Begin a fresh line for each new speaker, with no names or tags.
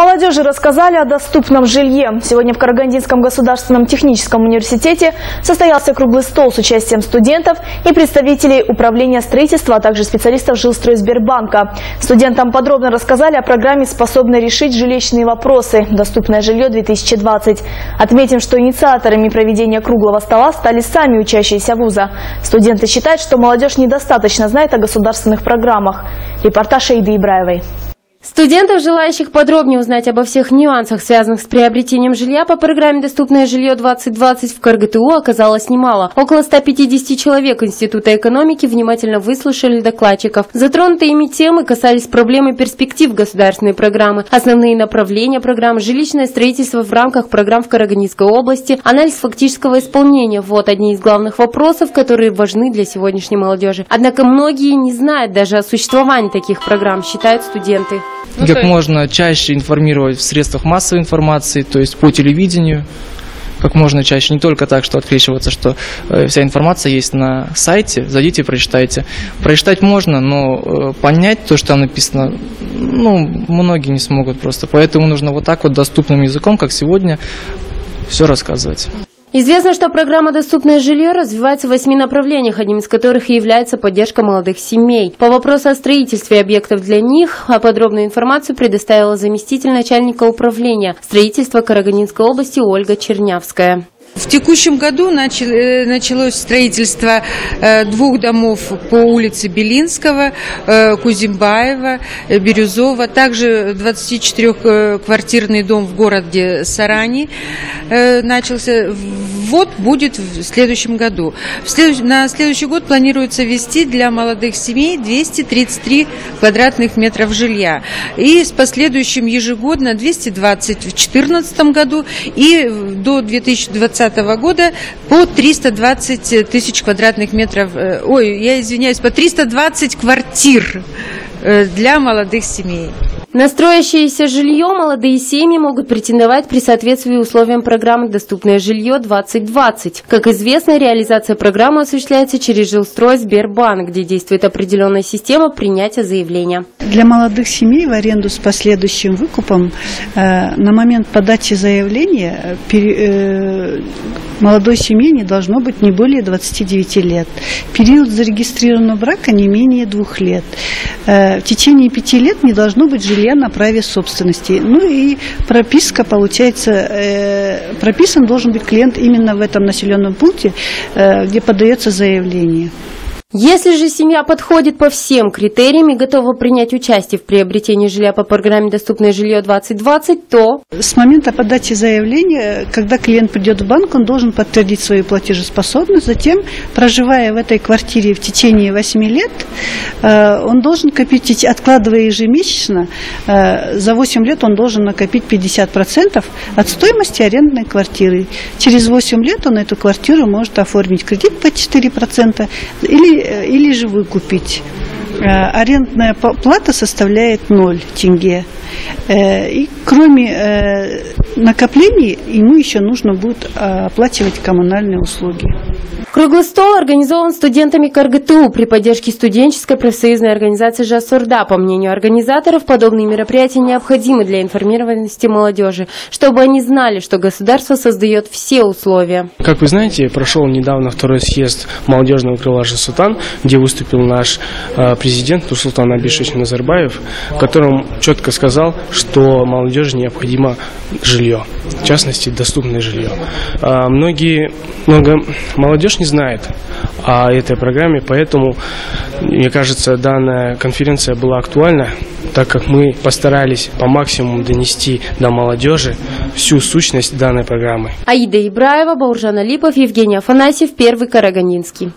Молодежи рассказали о доступном жилье. Сегодня в Карагандинском государственном техническом университете состоялся круглый стол с участием студентов и представителей управления строительства, а также специалистов жилстройсбербанка. Студентам подробно рассказали о программе, способной решить жилищные вопросы «Доступное жилье-2020». Отметим, что инициаторами проведения круглого стола стали сами учащиеся вуза. Студенты считают, что молодежь недостаточно знает о государственных программах. Репортаж Эйды Ибраевой.
Студентов, желающих подробнее узнать обо всех нюансах, связанных с приобретением жилья по программе «Доступное жилье-2020» в КРГТУ оказалось немало. Около 150 человек Института экономики внимательно выслушали докладчиков. Затронутые ими темы касались проблемы перспектив государственной программы, основные направления программы, жилищное строительство в рамках программ в Караганинской области, анализ фактического исполнения. Вот одни из главных вопросов, которые важны для сегодняшней молодежи. Однако многие не знают даже о существовании таких программ, считают студенты.
Ну, как можно чаще информировать в средствах массовой информации, то есть по телевидению, как можно чаще, не только так, что открещиваться, что э, вся информация есть на сайте, зайдите и прочитайте. Прочитать можно, но э, понять то, что там написано, ну, многие не смогут просто. Поэтому нужно вот так вот доступным языком, как сегодня, все рассказывать.
Известно, что программа «Доступное жилье» развивается в восьми направлениях, одним из которых является поддержка молодых семей. По вопросу о строительстве объектов для них, а подробную информацию предоставила заместитель начальника управления строительства Караганинской области Ольга Чернявская.
В текущем году э, началось строительство э, двух домов по улице Белинского, э, Кузимбаева, Бирюзова, также 24-квартирный дом в городе Сарани начался. Вот будет в следующем году. На следующий год планируется ввести для молодых семей 233 квадратных метров жилья. И с последующим ежегодно 220 в 2014 году и до 2020 2020 года по 320 тысяч квадратных метров, э, ой, я извиняюсь, по 320 квартир э, для молодых семей.
На жилье молодые семьи могут претендовать при соответствии условиям программы «Доступное жилье-2020». Как известно, реализация программы осуществляется через жилстрой Сбербанк, где действует определенная система принятия заявления.
Для молодых семей в аренду с последующим выкупом э, на момент подачи заявления э, молодой семье не должно быть не более 29 лет. Период зарегистрированного брака не менее двух лет. Э, в течение пяти лет не должно быть жилья жилья на праве собственности. Ну и прописка, получается, э, прописан должен быть клиент именно в этом населенном пункте, э, где подается заявление.
Если же семья подходит по всем критериям и готова принять участие в приобретении жилья по программе «Доступное жилье-2020», то...
С момента подачи заявления, когда клиент придет в банк, он должен подтвердить свою платежеспособность. Затем, проживая в этой квартире в течение 8 лет, э, он должен копить, откладывая ежемесячно, э, за 8 лет он должен накопить 50% от стоимости арендной квартиры. Через 8 лет он эту квартиру может оформить кредит по 4% или или же выкупить. Э, арендная плата составляет 0 тенге. Э, и кроме накоплений ему еще нужно будет оплачивать коммунальные услуги.
Круглый стол организован студентами КРГТУ при поддержке студенческой профсоюзной организации «Жасурда». По мнению организаторов, подобные мероприятия необходимы для информированности молодежи, чтобы они знали, что государство создает все условия.
Как вы знаете, прошел недавно второй съезд молодежного крыла «Жасутан», где выступил наш э, президент Нурсултан Абишевич Назарбаев, в котором четко сказал, что молодежи необходимо жилье, в частности, доступное жилье. Э, многие, много молодежь не знает о этой программе, поэтому, мне кажется, данная конференция была актуальна, так как мы постарались по максимуму донести до молодежи всю сущность данной программы.
Аида Ибраева, Бауржан Алипов, Евгений Афанасьев, Первый Караганинский.